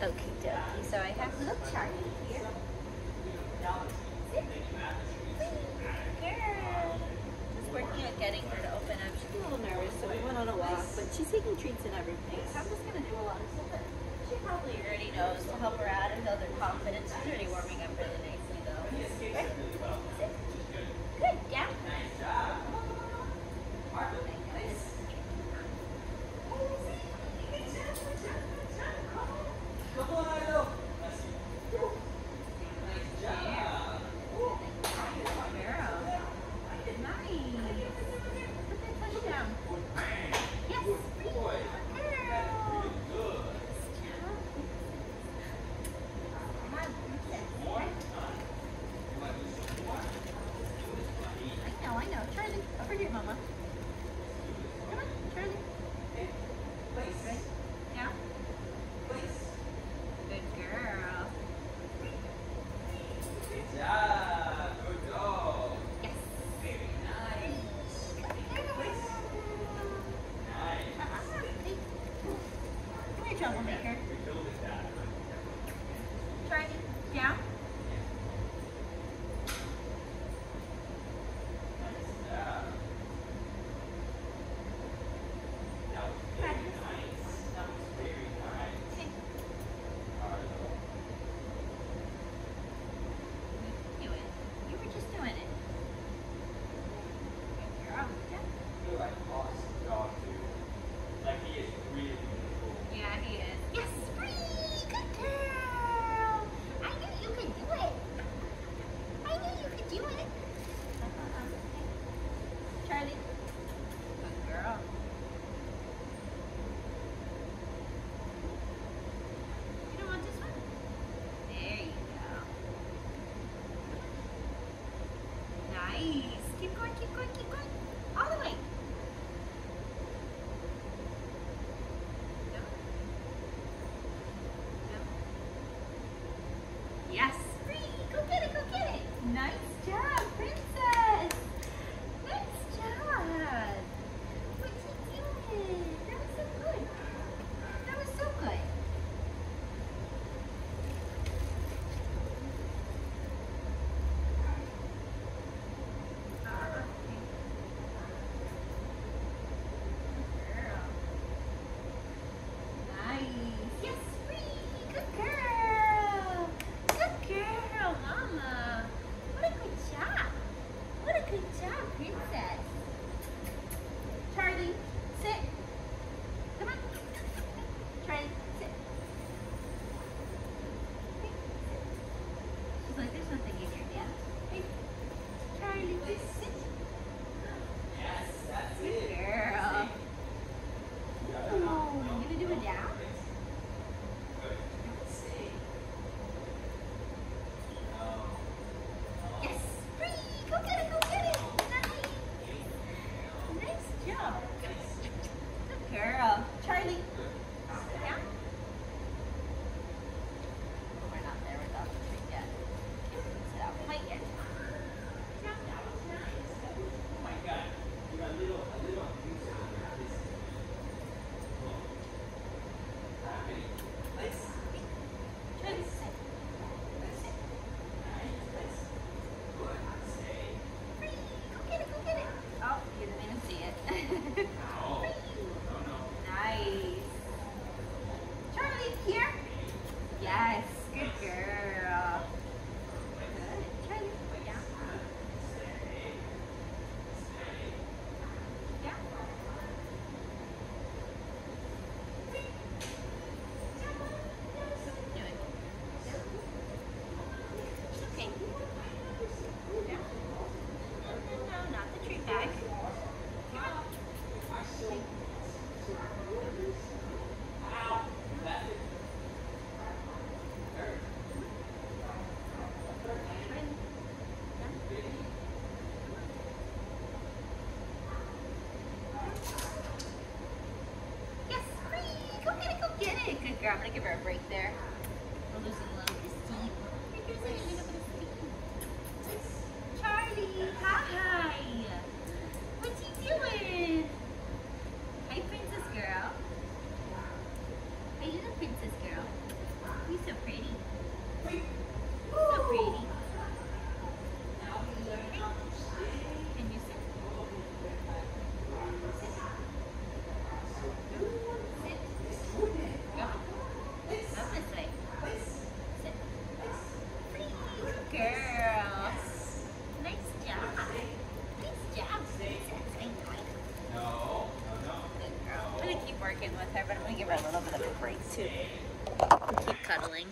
Okay, dokie. So I have little Charlie here. Sit. Girl. Just working on getting her to open up. She's a little nervous, so we went on a walk, but she's taking treats and everything. So I'm just gonna do a lot of stuff she probably already knows to help her out and build her confidence. She's already warming up really nicely though. Right? Sit. Good. Down. I know, I know. Here, Mama. Come on, Charlie. Right? Yeah? Good girl. Good job. Good dog. Yes. Very nice. Please. Nice. Uh-uh. Come here, troublemaker. Charlie, down. Do it. You were just doing it. Good girl. Yeah. Yeah, he is. Yes, free! Good girl! I knew you could do it. I knew you could do it. Charlie. Good girl. You don't want this one? There you go. Nice. Keep going, keep going, keep going. All the way. Get it! Good girl, I'm gonna give her a break there. We're losing a little bit of steam. Here's a little bit of steam. Her a little bit of a break too. Keep cuddling.